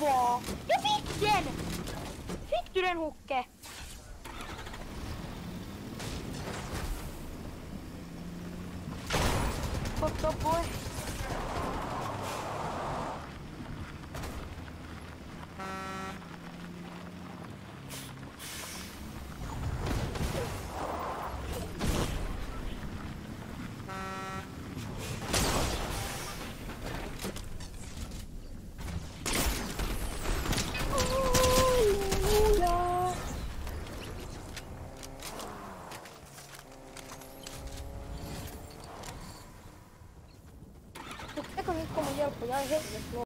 Va? Jag fick den! Fick du den Hocke? Fuck boy. 可能以后不要这样说。